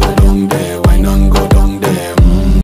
go down there.